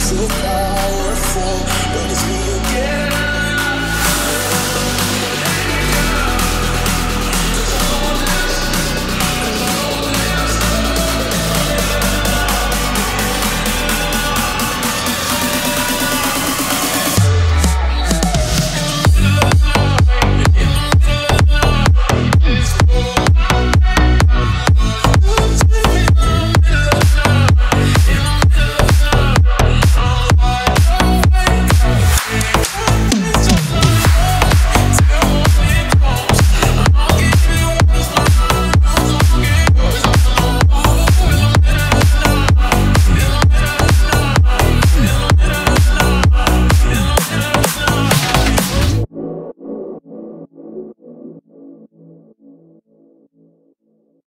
so powerful.